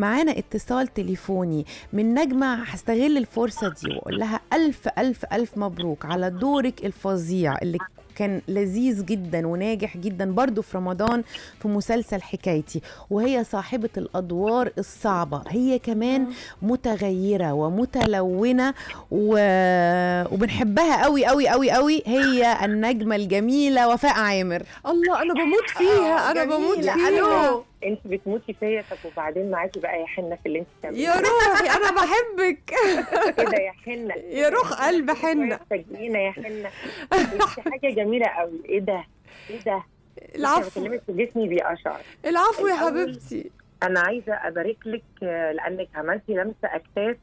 معانا اتصال تليفوني من نجمة هستغل الفرصة دي وأقول لها ألف ألف ألف مبروك على دورك الفظيع اللي كان لذيذ جدا وناجح جدا برضو في رمضان في مسلسل حكايتي. وهي صاحبة الأدوار الصعبة. هي كمان متغيرة ومتلونة و... وبنحبها قوي قوي قوي قوي هي النجمة الجميلة وفاء عامر. الله أنا بموت فيها أنا بموت. فيها. ألو. أنت بتموتي فيا طب وبعدين معاكي بقى يا حنة في اللي أنت بتعمليه. يا روحي أنا بحبك. كده يا حنة. يا روح قلب حنة. تجينا يا حنة. حاجة جميلة قوي. إيه ده؟ إيه ده؟ العفو. جسمي بيقشعر. العفو يا حبيبتي. أنا عايزة أبارك لك آه، لأنك عملتي لمسة اكتاف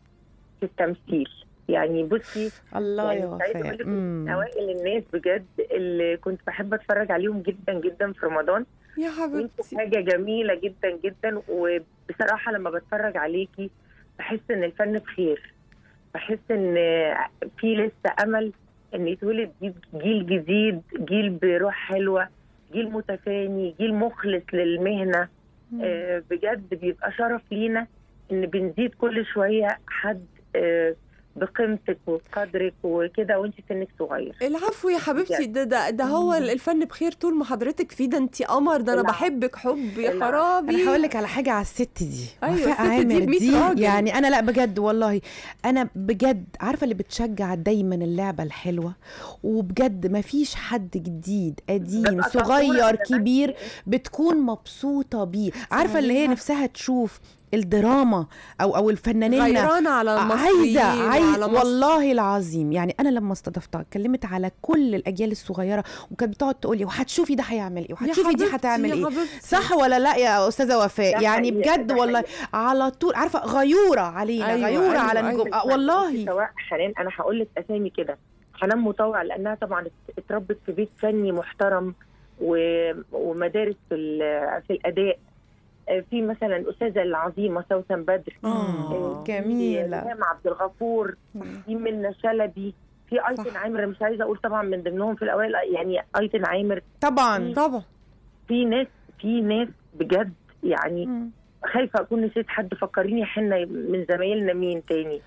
في التمثيل. يعني بصي الله يا يعني وفاء لك من. أوائل الناس بجد اللي كنت بحب أتفرج عليهم جدا جدا في رمضان. يا حبيبتي. حاجة جميلة جدا جدا وبصراحة لما بتفرج عليكي بحس إن الفن بخير. بحس إن في لسه أمل. إن يتولد جيل- جديد جيل بروح حلوة جيل متفاني جيل مخلص للمهنة. آه، بجد بيبقى شرف لينا إن بنزيد كل شوية حد آه، بقيمتك وبقدرك وكده وانت سنك صغير العفو يا حبيبتي ده ده, ده هو الفن بخير طول ما حضرتك فيه ده انت قمر ده أنا العفو. بحبك حب يا. خرابي أنا هقول لك على حاجة على الست دي أيوة، وفاء الست دي عامر بمية دي راجل. يعني أنا لأ بجد والله أنا بجد عارفة اللي بتشجع دايما اللعبة الحلوة وبجد ما فيش حد جديد قديم صغير كبير بتكون مبسوطة بيه عارفة اللي هي. نفسها تشوف الدراما أو أو الفنانين غيرانة على المصريين عايزه عايزه. والله العظيم. يعني أنا لما استضفتها اتكلمت على كل الأجيال الصغيرة وكانت بتقعد تقول لي وهتشوفي ده هيعمل إيه؟ وهتشوفي دي هتعمل إيه. صح ولا لا يا أستاذة وفاء؟ يعني بجد والله. على طول. عارفة غيورة علينا أيوة، غيورة أيوة، على أيوة. نجوم. آه والله. سواء حنان أنا هقول لك أسامي كده. حنان مطوع لأنها طبعا اتربت في بيت فني محترم و- ومدارس في في الأداء. في مثلا الأستاذة العظيمة سوسن بدر آه في جميلة ريهام عبد الغفور في منى شلبي في أيتن. عامر مش عايزة أقول طبعا من ضمنهم في الأوائل يعني أيتن عامر طبعا طبعا في ناس في ناس بجد يعني مم. خايفة أكون نسيت حد فكريني حنا من زمايلنا مين تاني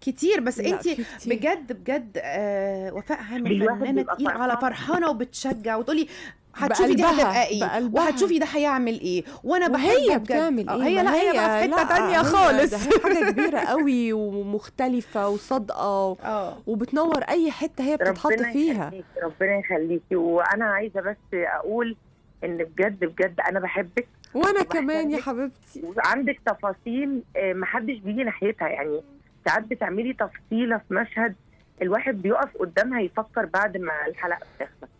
كتير بس أنت. بجد بجد آه وفاء عامر الواحد فنانة بيبقى تقيل على فرحان. فرحانة وبتشجع وتقولي هتشوفي دي هتبقى إيه بقلبها. وهتشوفي ده هيعمل إيه وأنا وهي بحبه بجد. بتعمل آه، إيه؟ هي لا هي بقى في حتة تانية هي خالص. ده هي حاجة كبيرة قوي ومختلفة وصادقة آه. وبتنور أي حتة هي بتتحط ربنا فيها. يخليكي ربنا يخليكي. وأنا عايزة بس أقول إن بجد بجد أنا بحبك. وأنا كمان يا. حبيبتي. وعندك تفاصيل آه، محدش بيجي ناحيتها. يعني ساعات بتعملي تفصيلة في مشهد الواحد بيقف قدامها يفكر بعد ما الحلقة بتخلص.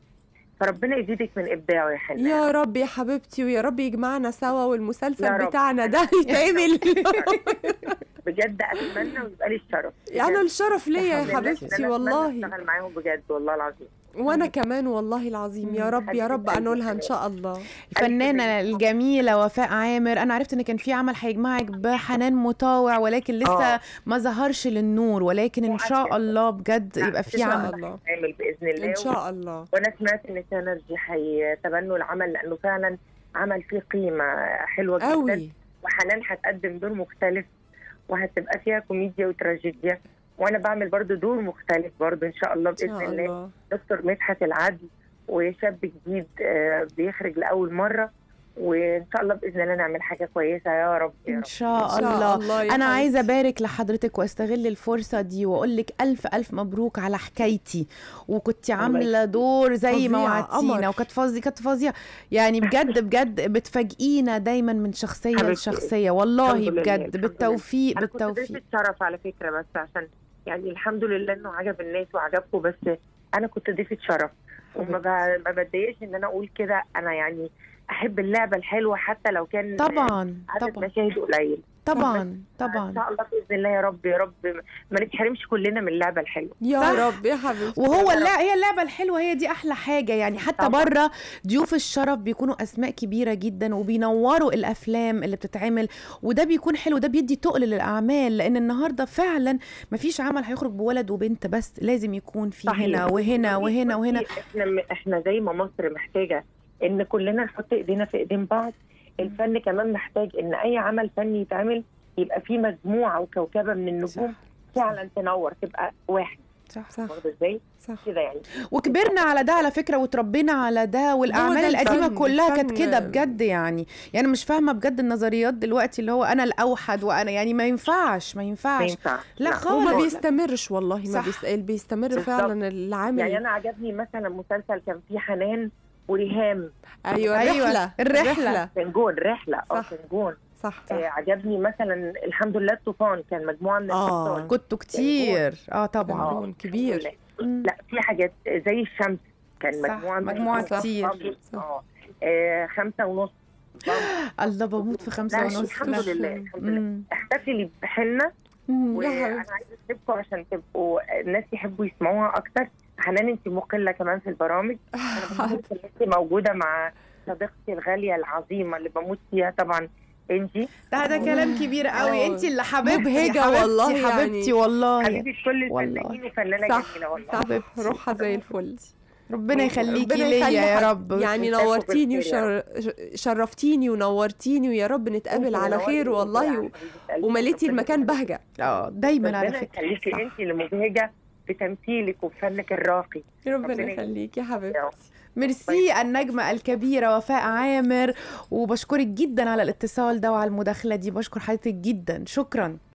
فربنا يزيدك من ابداعه يا حنان يا رب يا حبيبتي ويا رب يجمعنا سوا والمسلسل. بتاعنا ده يتعمل بجد أتمنى ويبقى لي الشرف. أنا الشرف ليا يا حبيبتي والله. أشتغل معاهم بجد والله العظيم. وأنا كمان والله العظيم. يا رب يا رب انولها إن. شاء الله. الفنانة الجميلة وفاء عامر أنا عرفت إن كان في عمل هيجمعك بحنان مطاوع ولكن لسه آه. ما ظهرش للنور ولكن إن شاء. الله بجد يبقى في عمل. الله بإذن الله. ان شاء الله. وأنا سمعت إن سينرجي هيتبنوا العمل لأنه فعلا عمل فيه قيمة حلوة جدا. قوي وحنان هتقدم دور مختلف وهتبقى فيها كوميديا وتراجيديا. وأنا بعمل برضو دور مختلف برضو إن شاء الله بإذن الله. دكتور مدحت العدل وشاب جديد آه، بيخرج لأول مرة. وإن شاء الله بإذن الله نعمل حاجة كويسة. يا رب يا إن رب. شاء إن شاء الله. الله حبيبتي. عايزة أبارك لحضرتك وأستغل الفرصة دي وأقول لك ألف ألف مبروك على حكايتي. وكنت عاملة دور زي ما وعدتينا. وكانت فظيعة كانت فظيعة. يعني بجد بجد بتفاجئينا دايما من شخصية حبيبتي. لشخصية. والله بجد لله. بالتوفيق أنا كنت بالتوفيق. ضيفه شرف على فكرة بس عشان يعني الحمد لله إنه عجب الناس وعجبكم بس أنا كنت ضيفة شرف. وما ب- ما بتضايقش إن أنا أقول كده. أنا يعني أحب اللعبة الحلوة حتى لو كان طبعا عدد طبعا. مشاهد قليل. طبعا إن طبعا. شاء الله بإذن الله يا رب يا رب ما نتحرمش كلنا من اللعبة الحلوة. يا. رب. يا حبيبتي. وهو اللع... هي اللعبة الحلوة هي دي أحلى حاجة يعني حتى. بره ضيوف الشرف بيكونوا أسماء كبيرة جدا وبينوروا الأفلام اللي بتتعمل وده بيكون حلو ده بيدي تقل للأعمال لأن النهارده فعلا مفيش عمل هيخرج بولد وبنت بس لازم يكون في. هنا وهنا وهنا وهنا. إحنا إحنا زي ما مصر محتاجة إن كلنا نحط إيدينا في إيدين بعض. الفن كمان محتاج إن أي عمل فني يتعمل يبقى فيه مجموعة وكوكبة من النجوم فعلا تنور تبقى واحد. صح صح. إزاي؟ صح. كده يعني. وكبرنا على ده على فكرة وتربينا على ده والأعمال ده القديمة الفن، كلها كانت. كده بجد يعني. يعني مش فاهمة بجد النظريات دلوقتي اللي هو أنا الأوحد وأنا يعني ما ينفعش ما ما ينفعش. ينفعش لا. خالص. وما. بيستمرش والله ما صح. بيست... بيستمر. فعلا العامل يعني أنا عجبني مثلا مسلسل كان فيه حنان وريهام أيوه أيوة، الرحله الرحلة. سنجون رحلة آه. سنجون صح آه صح عجبني مثلا الحمد لله الطوفان كان مجموعة من آه. الابطال كنتوا كتير آه طبعا آه، كبير. لا في حاجات زي الشمس كان صح، مجموعة الأبطال. كتير. صح. آه آه، خمسة ونص الله بموت في خمسة ونص الحمد. لله الحمد لله. احتفلي بحنة وأنا. عايزة اسيبكم عشان تبقوا الناس يحبوا يسمعوها أكتر حنان انت مقلة كمان في البرامج. أنا انت موجودة مع صديقتي الغالية العظيمة اللي بموت فيها طبعا إنجي. ده ده كلام كبير قوي. انت اللي حبيبتي مبهجة حبيبتي والله يعني. حبيبتي والله. حبيبه كل. الفنانين وفنانه جميلة والله. صح. حبيبتي. روحها زي الفل. ربنا يخليكي ليا يخلي يا رب. يعني نورتيني بالخير وشر... شرفتيني ونورتيني ويا رب نتقابل على خير والله. و... ومليتي المكان بهجة. آه دايما على ربنا فكرة. انت اللي مبهجة. بتمثيلك وبفنك الراقي. ربنا ربنا يخليك. يا حبيبتي. ميرسي النجمة الكبيرة وفاء عامر وبشكرك جدا على الاتصال ده وعلى المداخلة دي. بشكر حضرتك جدا. شكرا.